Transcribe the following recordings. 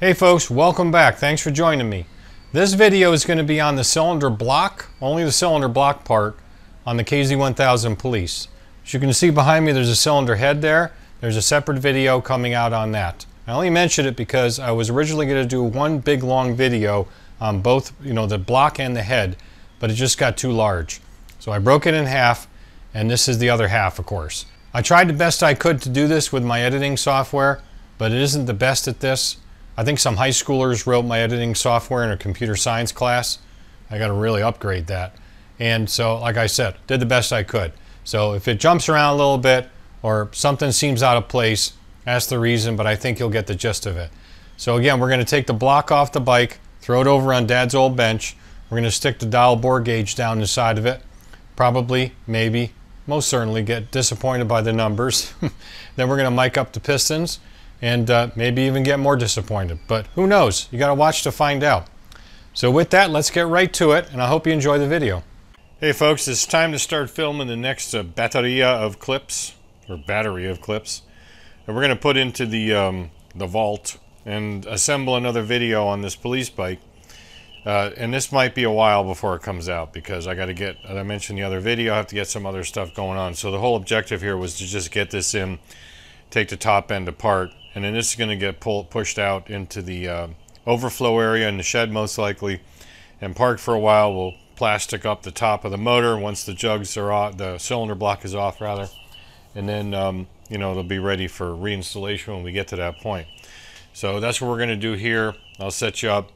Hey folks, welcome back. Thanks for joining me. This video is going to be on the cylinder block, only the cylinder block part, on the KZ1000 Police. As you can see behind me, there's a cylinder head there. There's a separate video coming out on that. I only mentioned it because I was originally going to do one big long video on both, you know, the block and the head, but it just got too large. So I broke it in half, and this is the other half, of course. I tried the best I could to do this with my editing software, but it isn't the best at this. I think some high schoolers wrote my editing software in a computer science class. I got to really upgrade that. And so, like I said, did the best I could. So if it jumps around a little bit or something seems out of place, that's the reason, but I think you'll get the gist of it. So again, we're going to take the block off the bike, throw it over on Dad's old bench. We're going to stick the dial bore gauge down the side of it. Probably, maybe, most certainly get disappointed by the numbers. then we're going to mic up the pistons and uh, maybe even get more disappointed. But who knows? You got to watch to find out. So with that, let's get right to it, and I hope you enjoy the video. Hey folks, it's time to start filming the next uh, batteria of clips, or battery of clips. And we're going to put into the, um, the vault and assemble another video on this police bike. Uh, and this might be a while before it comes out because I got to get, as I mentioned the other video, I have to get some other stuff going on. So the whole objective here was to just get this in, take the top end apart, and then this is going to get pulled pushed out into the uh, overflow area in the shed most likely and parked for a while. We'll plastic up the top of the motor once the jugs are off the cylinder block is off rather. And then um, you know it'll be ready for reinstallation when we get to that point. So that's what we're going to do here. I'll set you up.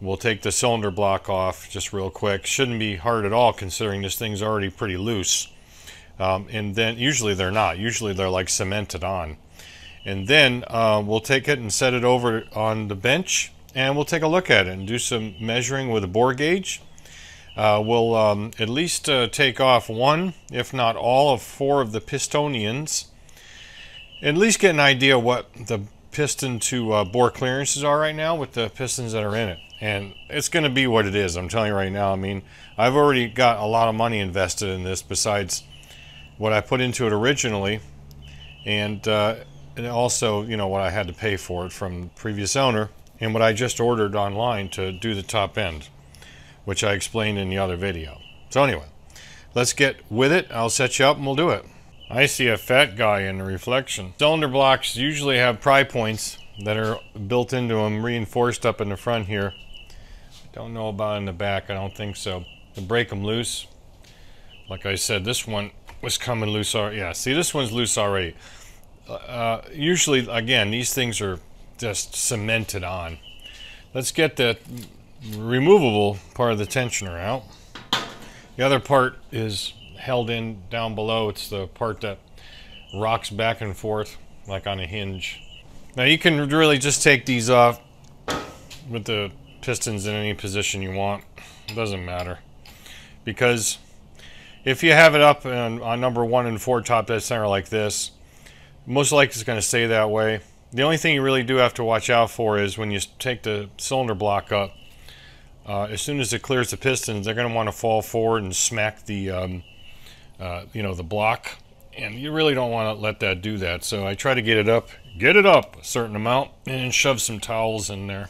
We'll take the cylinder block off just real quick. Shouldn't be hard at all considering this thing's already pretty loose. Um, and then usually they're not. Usually they're like cemented on and then uh, we'll take it and set it over on the bench and we'll take a look at it and do some measuring with a bore gauge. Uh, we'll um, at least uh, take off one, if not all, of four of the pistonians. At least get an idea what the piston to uh, bore clearances are right now with the pistons that are in it. And it's going to be what it is, I'm telling you right now. I mean, I've already got a lot of money invested in this besides what I put into it originally. And uh, and also, you know, what I had to pay for it from previous owner and what I just ordered online to do the top end, which I explained in the other video. So anyway, let's get with it. I'll set you up and we'll do it. I see a fat guy in the reflection. Cylinder blocks usually have pry points that are built into them, reinforced up in the front here. Don't know about in the back, I don't think so. To break them loose, like I said, this one was coming loose. Yeah, see, this one's loose already. Uh, usually, again, these things are just cemented on. Let's get the removable part of the tensioner out. The other part is held in down below. It's the part that rocks back and forth like on a hinge. Now you can really just take these off with the pistons in any position you want. It doesn't matter. Because if you have it up on, on number one and four top dead center like this, most likely it's going to stay that way. The only thing you really do have to watch out for is when you take the cylinder block up, uh, as soon as it clears the pistons, they're going to want to fall forward and smack the, um, uh, you know, the block. And you really don't want to let that do that. So I try to get it up, get it up a certain amount, and shove some towels in there.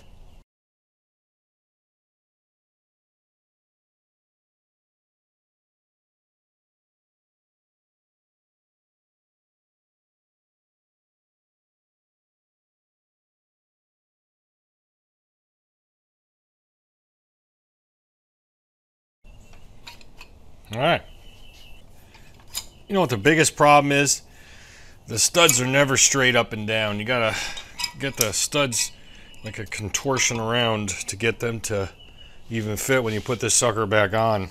All right. You know what the biggest problem is? The studs are never straight up and down. You gotta get the studs like a contortion around to get them to even fit when you put this sucker back on.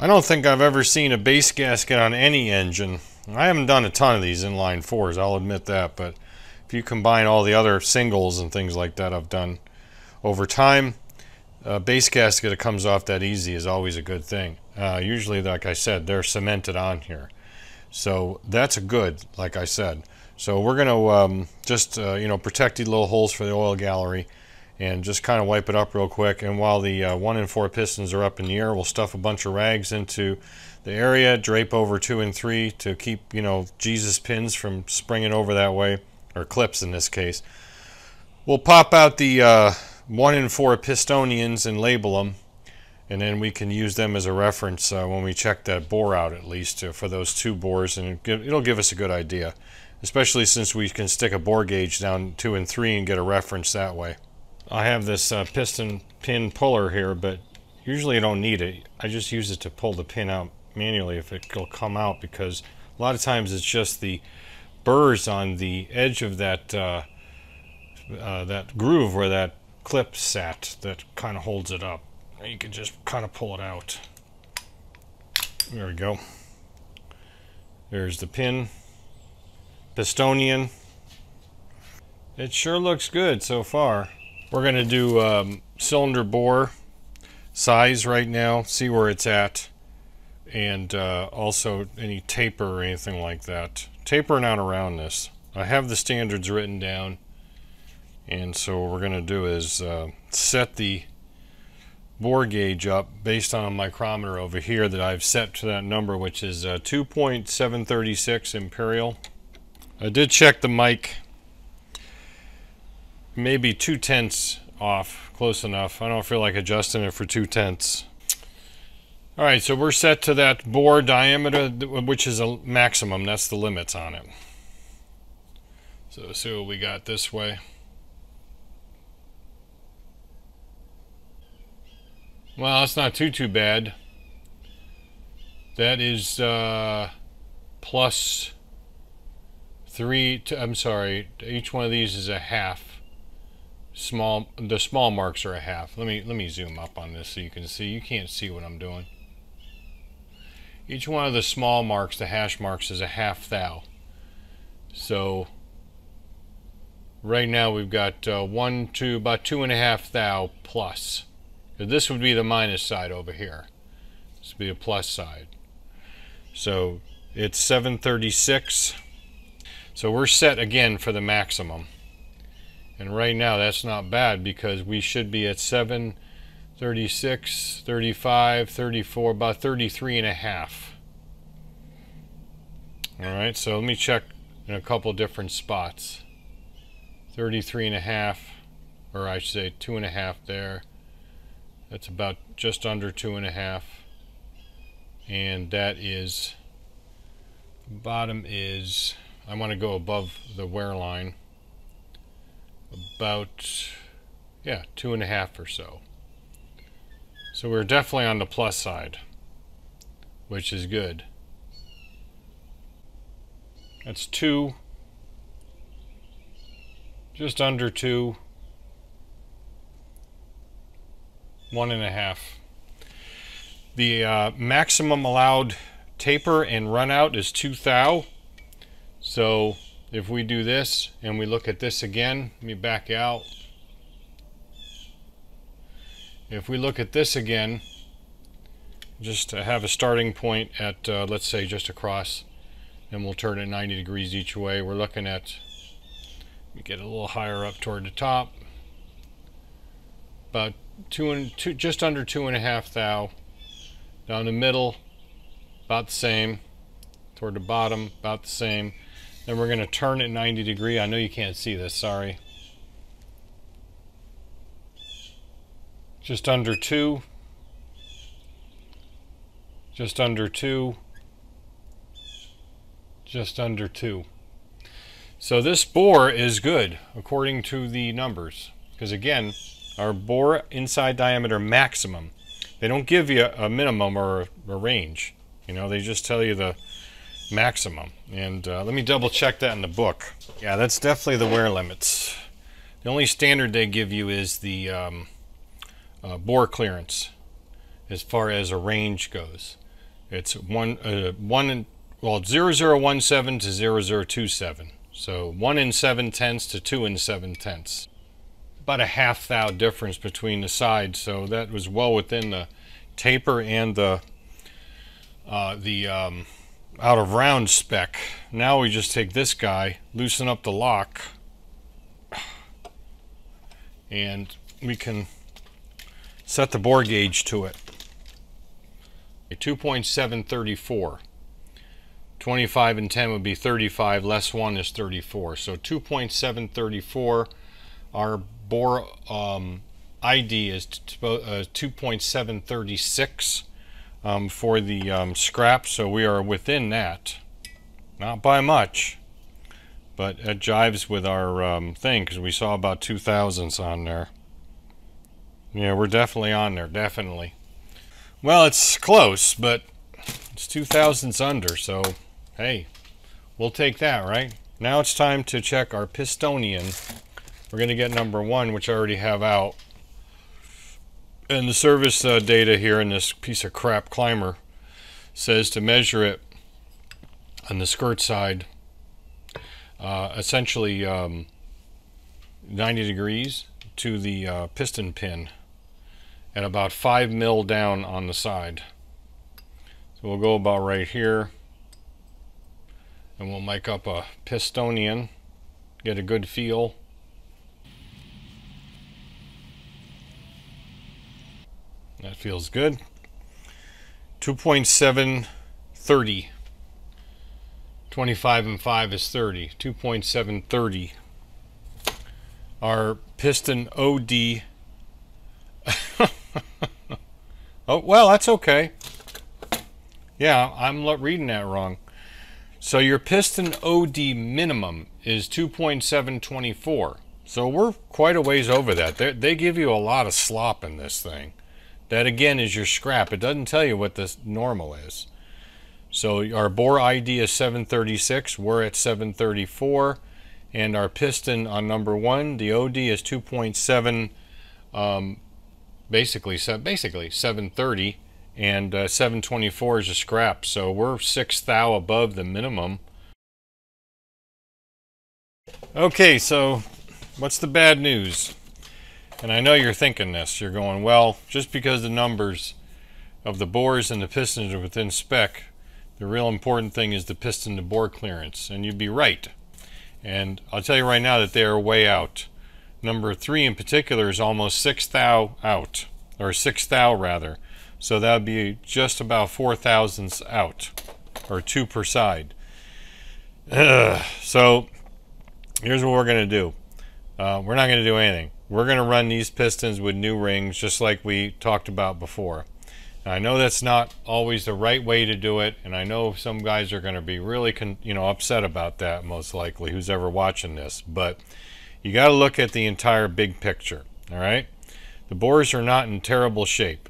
I don't think I've ever seen a base gasket on any engine. I haven't done a ton of these inline fours, I'll admit that, but you combine all the other singles and things like that I've done over time, a base gasket that comes off that easy is always a good thing. Uh, usually, like I said, they're cemented on here. So that's a good, like I said. So we're going to um, just, uh, you know, protect these little holes for the oil gallery and just kind of wipe it up real quick. And while the uh, 1 and 4 pistons are up in the air, we'll stuff a bunch of rags into the area, drape over 2 and 3 to keep, you know, Jesus pins from springing over that way, or clips in this case. We'll pop out the uh, 1 and 4 pistonians and label them, and then we can use them as a reference uh, when we check that bore out at least uh, for those two bores, and it'll give us a good idea, especially since we can stick a bore gauge down 2 and 3 and get a reference that way. I have this uh, piston pin puller here, but usually I don't need it. I just use it to pull the pin out manually if it'll come out because a lot of times it's just the burrs on the edge of that uh, uh, that groove where that clip sat that kind of holds it up. You can just kind of pull it out. There we go. There's the pin. Pistonian. It sure looks good so far. We're going to do um, cylinder bore size right now, see where it's at, and uh, also any taper or anything like that. Tapering out around this. I have the standards written down, and so what we're going to do is uh, set the bore gauge up based on a micrometer over here that I've set to that number, which is uh, 2.736 imperial. I did check the mic maybe two tenths off, close enough. I don't feel like adjusting it for two tenths. All right, so we're set to that bore diameter, which is a maximum. That's the limits on it. So see what we got this way. Well, that's not too, too bad. That is uh, plus three, I'm sorry, each one of these is a half small the small marks are a half let me let me zoom up on this so you can see you can't see what I'm doing each one of the small marks the hash marks is a half thou. So right now we've got uh, one two about two and a half thou plus. This would be the minus side over here. This would be a plus side. So it's 736 so we're set again for the maximum. And right now that's not bad because we should be at 7, 36, 35, 34, about 33 and a half. Alright, so let me check in a couple different spots. 33 and a half, or I should say two and a half there. That's about just under two and a half. And that is, bottom is, I want to go above the wear line about, yeah, two and a half or so. So we're definitely on the plus side, which is good. That's two, just under two, one and a half. The uh, maximum allowed taper and run out is 2 thou. So if we do this and we look at this again, let me back out. If we look at this again, just to have a starting point at, uh, let's say, just across, and we'll turn it 90 degrees each way. We're looking at, we get a little higher up toward the top, about two and two, just under two and a half thou. Down the middle, about the same. Toward the bottom, about the same. Then we're going to turn it 90 degree. I know you can't see this, sorry. Just under 2. Just under 2. Just under 2. So this bore is good according to the numbers. Because again, our bore inside diameter maximum. They don't give you a minimum or a range. You know, they just tell you the maximum. And uh, let me double check that in the book. Yeah, that's definitely the wear limits. The only standard they give you is the um, uh, bore clearance as far as a range goes. It's one, uh, one well, 0017 to 0027. So 1 in 7 tenths to 2 in 7 tenths. About a half thou difference between the sides, so that was well within the taper and the uh, the um, out of round spec. Now we just take this guy, loosen up the lock, and we can set the bore gauge to it. A 2.734. 25 and 10 would be 35, less 1 is 34. So 2.734, our bore um, ID is uh, 2.736 um, for the um, scrap, so we are within that. Not by much, but it jives with our um, thing because we saw about 2,000s on there. Yeah, we're definitely on there, definitely. Well, it's close, but it's 2,000s under, so hey, we'll take that, right? Now it's time to check our Pistonian. We're going to get number one, which I already have out. And the service uh, data here in this piece of crap Clymer says to measure it on the skirt side, uh, essentially um, 90 degrees to the uh, piston pin and about 5 mil down on the side. So we'll go about right here and we'll make up a pistonian, get a good feel. That feels good. 2.730. 25 and 5 is 30. 2.730. Our piston OD. Oh, well, that's okay. Yeah, I'm reading that wrong. So your piston OD minimum is 2.724. So we're quite a ways over that. They're, they give you a lot of slop in this thing. That again is your scrap. It doesn't tell you what the normal is. So our bore ID is 736. We're at 734. And our piston on number one, the OD is 2.7, um, basically, basically 730 and uh, 724 is a scrap so we're 6 thou above the minimum. Okay so what's the bad news? And I know you're thinking this you're going well just because the numbers of the bores and the pistons are within spec the real important thing is the piston to bore clearance and you'd be right. And I'll tell you right now that they are way out number three in particular is almost 6 thou out or 6 thou rather so that would be just about four thousandths out, or two per side. Ugh. So here's what we're going to do. Uh, we're not going to do anything. We're going to run these pistons with new rings just like we talked about before. Now, I know that's not always the right way to do it, and I know some guys are going to be really you know, upset about that, most likely, who's ever watching this. But you got to look at the entire big picture, all right? The bores are not in terrible shape.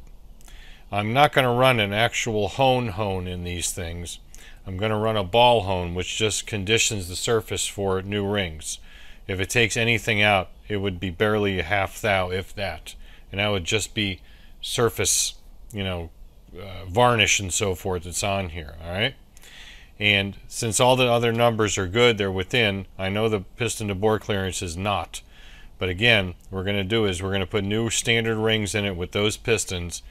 I'm not going to run an actual hone hone in these things. I'm going to run a ball hone which just conditions the surface for new rings. If it takes anything out it would be barely a half thou if that and that would just be surface you know uh, varnish and so forth that's on here alright and since all the other numbers are good they're within I know the piston to bore clearance is not but again what we're going to do is we're going to put new standard rings in it with those pistons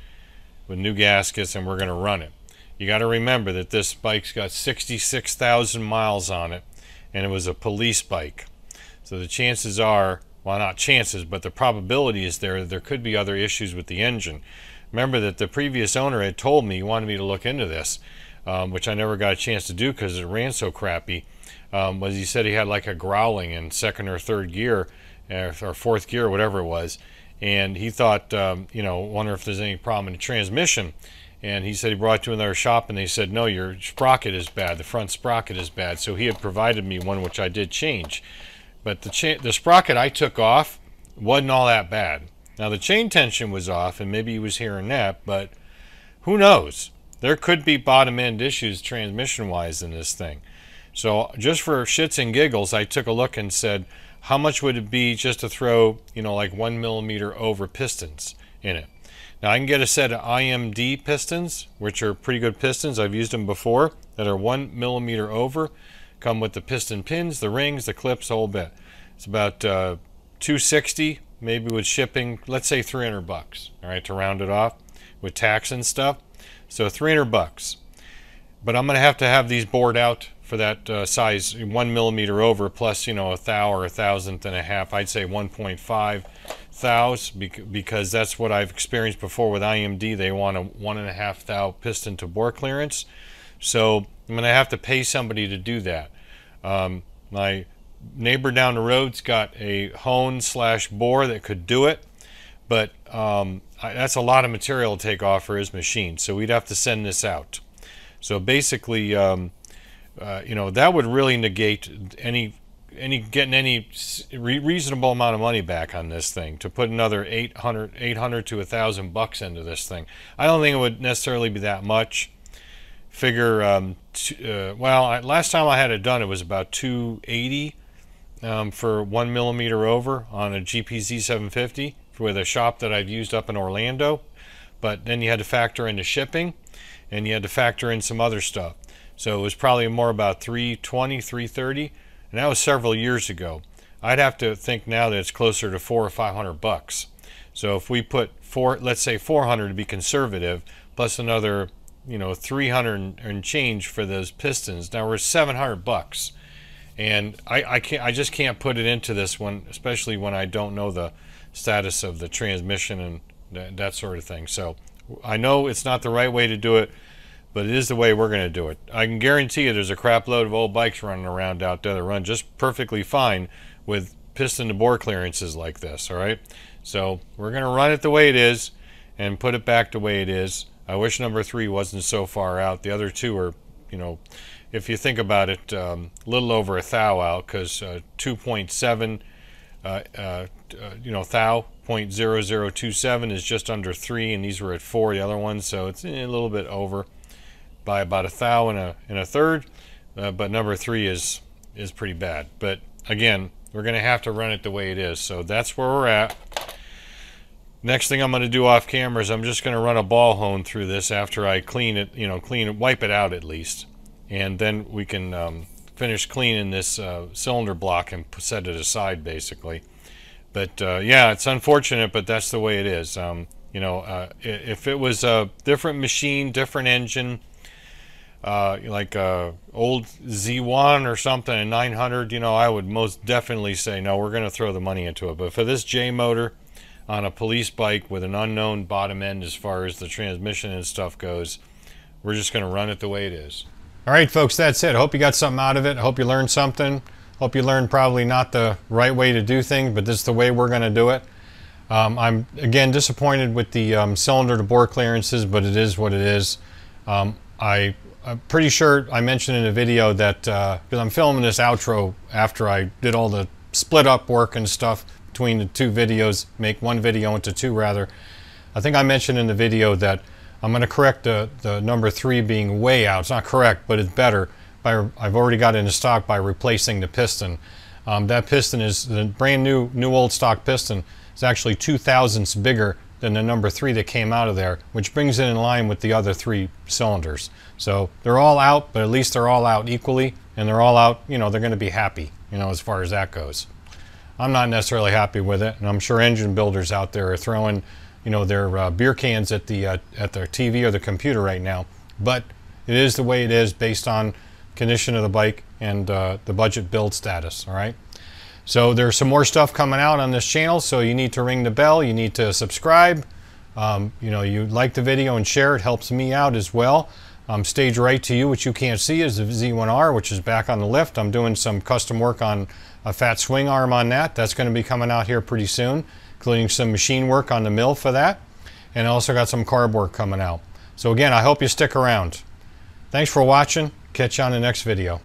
with new gaskets and we're going to run it. You got to remember that this bike's got 66,000 miles on it and it was a police bike. So the chances are, well not chances, but the probability is there that there could be other issues with the engine. Remember that the previous owner had told me he wanted me to look into this, um, which I never got a chance to do because it ran so crappy. Um, was he said he had like a growling in second or third gear, uh, or fourth gear, whatever it was, and he thought, um, you know, wonder if there's any problem in the transmission. And he said he brought it to another shop, and they said, no, your sprocket is bad. The front sprocket is bad. So he had provided me one, which I did change. But the, the sprocket I took off wasn't all that bad. Now the chain tension was off, and maybe he was hearing that, but who knows? There could be bottom end issues transmission-wise in this thing. So just for shits and giggles, I took a look and said, how much would it be just to throw, you know, like one millimeter over pistons in it? Now I can get a set of IMD pistons, which are pretty good pistons. I've used them before that are one millimeter over. Come with the piston pins, the rings, the clips, the whole bit. It's about uh, 260, maybe with shipping, let's say 300 bucks, all right, to round it off with tax and stuff. So 300 bucks. But I'm going to have to have these bored out for that uh, size, one millimeter over, plus you know a thou or a thousandth and a half. I'd say 1.5 thous because that's what I've experienced before with IMD. They want a one and a half thou piston to bore clearance, so I'm going to have to pay somebody to do that. Um, my neighbor down the road's got a hone slash bore that could do it, but um, that's a lot of material to take off for his machine, so we'd have to send this out. So basically, um, uh, you know, that would really negate any any getting any re reasonable amount of money back on this thing to put another 800 800 to a thousand bucks into this thing. I don't think it would necessarily be that much. Figure, um, uh, well, I, last time I had it done, it was about 280 um, for one millimeter over on a GPZ 750 with a shop that I've used up in Orlando. But then you had to factor in the shipping and you had to factor in some other stuff. So it was probably more about 320, 330, and that was several years ago. I'd have to think now that it's closer to four or 500 bucks. So if we put four, let's say 400 to be conservative, plus another, you know, 300 and change for those pistons, now we're 700 bucks. And I, I can't, I just can't put it into this one, especially when I don't know the status of the transmission and that, sort of thing. So I know it's not the right way to do it, but it is the way we're going to do it. I can guarantee you there's a crap load of old bikes running around out there that run just perfectly fine with piston to bore clearances like this, all right? So we're going to run it the way it is and put it back the way it is. I wish number three wasn't so far out. The other two are, you know, if you think about it, a um, little over a thou out because uh, 2.7, uh, uh, you know, thou 0.0027 is just under 3 and these were at 4 the other ones so it's a little bit over by about a thou and a, and a third uh, but number 3 is is pretty bad. But again we're gonna have to run it the way it is so that's where we're at. Next thing I'm gonna do off camera is I'm just gonna run a ball hone through this after I clean it you know clean it wipe it out at least and then we can um, finish cleaning this uh, cylinder block and set it aside basically but uh, yeah, it's unfortunate, but that's the way it is. Um, you know, uh, if it was a different machine, different engine, uh, like a old Z1 or something, a 900, you know, I would most definitely say no. We're going to throw the money into it. But for this J motor on a police bike with an unknown bottom end as far as the transmission and stuff goes, we're just going to run it the way it is. All right, folks, that's it. I hope you got something out of it. I hope you learned something. Hope you learned probably not the right way to do things, but this is the way we're going to do it. Um, I'm, again, disappointed with the um, cylinder to bore clearances, but it is what it is. Um, I, am pretty sure I mentioned in a video that, because uh, I'm filming this outro after I did all the split up work and stuff between the two videos, make one video into two rather. I think I mentioned in the video that I'm going to correct the, the number three being way out. It's not correct, but it's better by, I've already got it in stock by replacing the piston. Um, that piston is the brand new, new old stock piston is actually two thousandths bigger than the number three that came out of there, which brings it in line with the other three cylinders. So they're all out, but at least they're all out equally, and they're all out, you know, they're going to be happy, you know, as far as that goes. I'm not necessarily happy with it, and I'm sure engine builders out there are throwing, you know, their uh, beer cans at the uh, at their TV or the computer right now. But it is the way it is based on condition of the bike and uh, the budget build status, all right? So there's some more stuff coming out on this channel, so you need to ring the bell, you need to subscribe. Um, you know, you like the video and share, it helps me out as well. Um, stage right to you, which you can't see, is the Z1R, which is back on the lift. I'm doing some custom work on a fat swing arm on that. That's going to be coming out here pretty soon, including some machine work on the mill for that. And also got some carb work coming out. So again, I hope you stick around. Thanks for watching. Catch you on the next video.